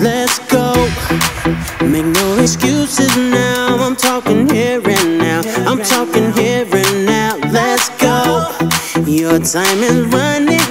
Let's go. Make no excuses now. I'm talking here and now. I'm talking here and now. Let's go. Your time is running